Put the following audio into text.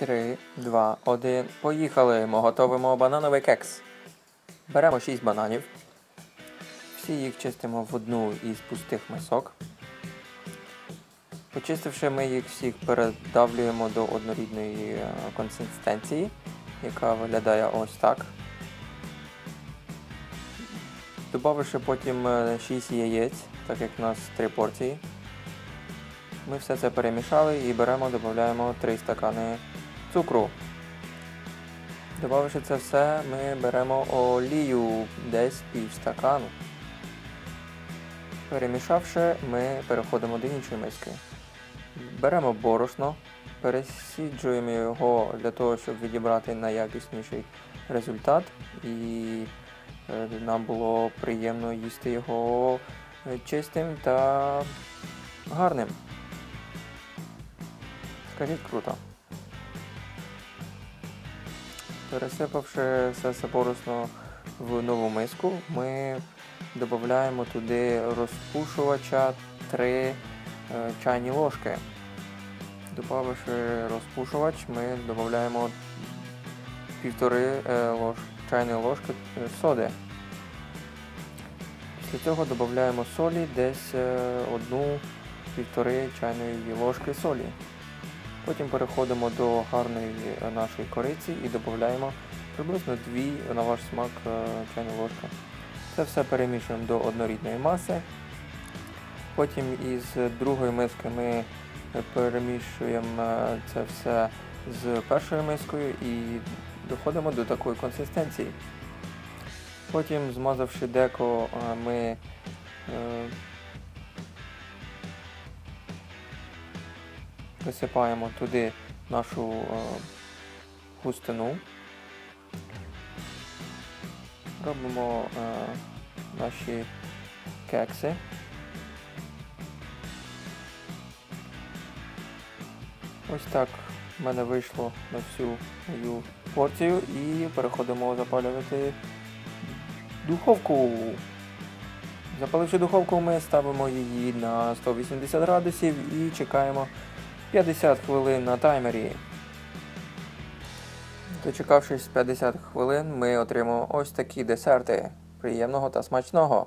3, 2, 1. Поїхали. Ми готуємо банановий кекс. Беремо 6 бананів. Всі їх чистимо в одну із пустих мисок. Почистивши, ми їх всіх передавлюємо до однорідної е, консистенції, яка виглядає ось так. Добавивши потім 6 яєць, так як у нас 3 порції. Ми все це перемішали і беремо, додаємо 3 стакани цукру. Добавивши це все, ми беремо олію десь пів стакану. Перемішавши, ми переходимо до іншої миски. Беремо борошно, пересіджуємо його для того, щоб відібрати найякісніший результат, і е, нам було приємно їсти його е, чистим та гарним. Скажіть круто. Пересипавши все це борошно в нову миску, ми додаємо туди розпушувача 3 е, чайні ложки. Добавивши розпушувач, ми додаємо півтори е, лож, чайної ложки е, соди. Після цього додаємо солі десь одну-півтори чайної ложки солі. Потім переходимо до гарної нашої кориці і додаємо приблизно 2 на ваш смак е, чайні ложки. Це все перемішуємо до однорідної маси. Потім із другої миски ми перемішуємо е, це все з першою мискою і доходимо до такої консистенції. Потім, змазавши деко, е, ми висипаємо туди нашу е, густину. Робимо е, наші кекси. Ось так в мене вийшло на всю мою порцію і переходимо запалювати духовку. Запаливши духовку, ми ставимо її на 180 градусів і чекаємо 50 хвилин на таймері. Дочекавшись 50 хвилин, ми отримаємо ось такі десерти. Приємного та смачного!